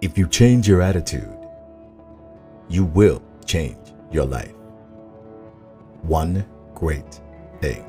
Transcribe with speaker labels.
Speaker 1: If you change your attitude, you will change your life. One great thing